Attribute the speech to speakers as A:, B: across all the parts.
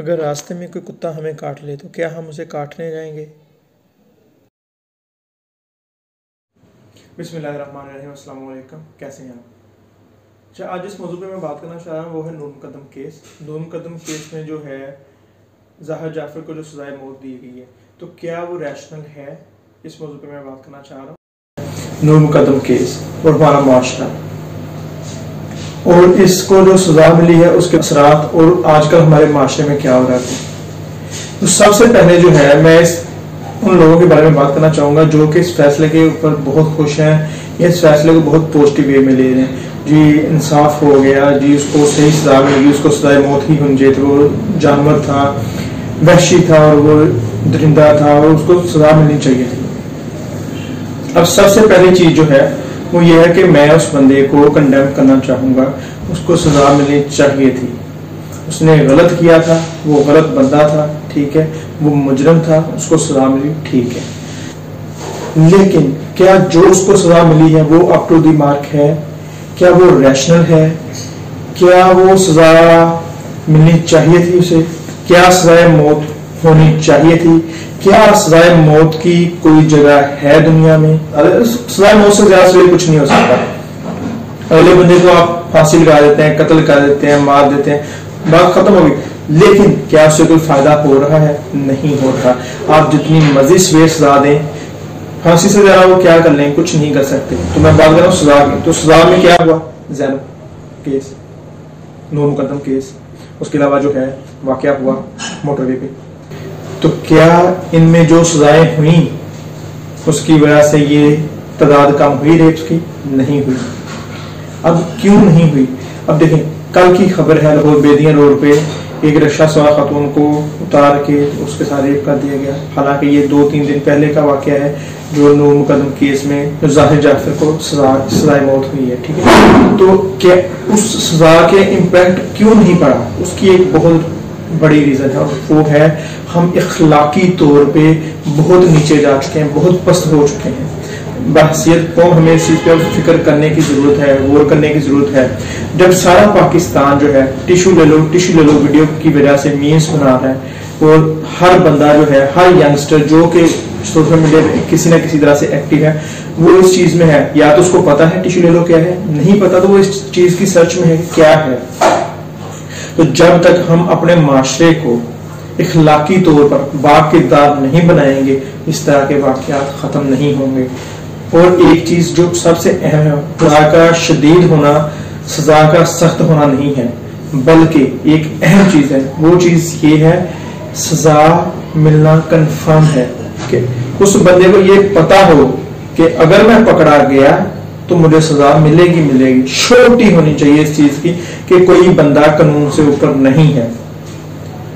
A: अगर रास्ते में कोई कुत्ता हमें काट ले तो क्या हम उसे काटने जाएँगे? बिस्मिल्लाहिर्रहमानिर्रहीम कैसे हैं आप? अच्छा आज जिस मौजू पे मैं बात करना चाह रहा हूँ वो है नून कदम केस। नून कदम केस में जो है जहर जाफ़र को जो सजाए मौत दी गई है। तो क्या वो रैशनल है? इस मौजू पे मैं बात करना चाह रहा हूँ। नून कदम केस और हमारा माशरा। और इसको जो सजा मिली है उसके असरात और आजकल हमारे माशरे में क्या हो रहा है? तो सबसे पहले जो है, मैं इस उन लोगों के बारे में बात करना चाहूँगा जो कि इस फैसले के ऊपर बहुत खुश हैं, या इस फैसले को बहुत पॉजिटिव वे में ले रहे हैं। जी, इंसाफ हो गया, जी, उसको सही सजा मिलेगी उसको सजाए मौत ही होनी चाहिए वो जानवर था, वहशी था और वो दरिंदा था और उसको सजा मिलनी चाहिए थी। अब सबसे पहली चीज़ जो है वो ये है कि मैं उस बंदे को कंडेम करना चाहूँगा। उसको सजा मिलनी चाहिए थी। उसने गलत किया था, वो गलत बंदा था, ठीक है? वो मुजरम था, उसको सजा मिली, ठीक है। लेकिन क्या जो उसको सजा मिली है, वो अप टू दी मार्क है? क्या वो रैशनल है? क्या वो सजा मिलनी चाहिए थी उसे? क्या सजाए मौत होनी चाहिए थी। क्या सजाए मौत की कोई जगह है दुनिया में? सजाए मौत से ज़्यादा सही कुछ नहीं हो सकता। अगले बंदे को आप फांसी लगा देते हैं, कत्ल कर देते हैं, मार देते हैं, बात खत्म हो गई। लेकिन क्या उससे कोई फ़ायदा हो रहा है? नहीं हो रहा। आप जितनी मर्ज़ी सवेर सजा दें, फांसी से ज़्यादा वो क्या कर लें? कुछ नहीं कर सकते। तो मैं बात कर रहा हूँ सजा की। तो सजा में क्या हुआ? जैन केस। नूर मुकदम केस। उसके अलावा जो है, वाक्य हुआ मोटरवे पे तो क्या इनमें जो सजाएँ हुई, उसकी वजह से ये तादाद कम हुई रेप्स की? नहीं हुई। अब क्यों नहीं हुई? अब देखें, कल की खबर है लाहौर बेदिया रोड पे, एक रक्षा सवा खतून को उतार के उसके साथ रेप कर दिया गया। हालाँकि ये दो तीन दिन पहले का वाक्य है, जो नूर मुकदम केस में ज़ाहिर जाफ़र को सजा, सजाए मौत हुई है, ठीक है? तो क्या उस सजा के इम्पैक्ट क्यों नहीं पड़ा? उसकी एक बहुत बड़ी रीज़न है वो है, हम इखलाकी तौर पे बहुत नीचे जा चुके हैं, बहुत पस्त हो चुके हैं। बहसीत को हमें इस चीज़ पर फ़िक्र करने की ज़रूरत है, गौर करने की ज़रूरत है। जब सारा पाकिस्तान जो है टिशू ले लो टिशू ले लो वीडियो की वजह से मीम्स बना रहा है, और हर बंदा जो है, हर यंगस्टर जो कि सोशल मीडिया पे किसी ना किसी तरह से एक्टिव है, वो इस चीज़ में है। या तो उसको पता है टिशू ले लो क्या है, नहीं पता तो वो इस चीज़ की सर्च में है, क्या है। तो जब तक हम अपने माशरे को इखलाकी तौर पर बाप किरदार नहीं बनाएँगे, इस तरह के वाकत ख़त्म नहीं होंगे। और एक चीज़ जो सबसे अहम है सजा का शदीद होना, सजा का सख्त होना नहीं है, बल्कि एक अहम चीज़ है। वो चीज़ ये है, सजा मिलना कन्फर्म है कि उस बंदे को ये पता हो कि अगर मैं पकड़ा गया तो मुझे सजा मिलेगी मिलेगी। छोटी होनी चाहिए इस चीज़ की कि कोई बंदा कानून से ऊपर नहीं है,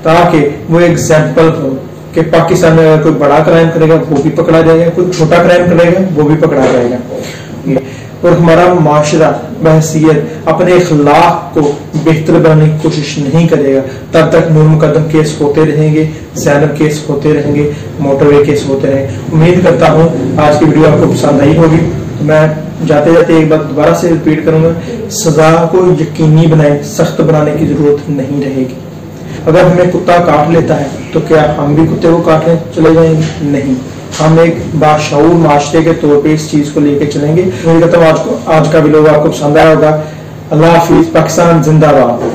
A: ताकि वो एग्ज़ाम्पल हो कि पाकिस्तान में अगर कोई बड़ा क्राइम करेगा, वो भी पकड़ा जाएगा, कोई छोटा क्राइम करेगा, वो भी पकड़ा जाएगा। और हमारा माशरा बहसीत अपने अखलाक को बेहतर बनाने की कोशिश नहीं करेगा। तब तक नूर मुकदम केस होते रहेंगे, जैनब केस होते रहेंगे मोटरवे केस होते रहेंगे उम्मीद करता हूँ आज की वीडियो आपको पसंद आई होगी। तो मैं जाते जाते एक बार दोबारा से रिपीट करूँगा, सजा को यकीनी बनाए, सख्त बनाने की ज़रूरत नहीं रहेगी। अगर हमें कुत्ता काट लेता है तो क्या हम भी कुत्ते को काटने चले जाएँगे? नहीं। हम एक बादशाह माशरे के तौर पे इस चीज़ को लेके चलेंगे। आज को आज का भी लोग आपको पसंद आया होगा। अल्लाह हाफिज, पाकिस्तान, जिंदाबाद।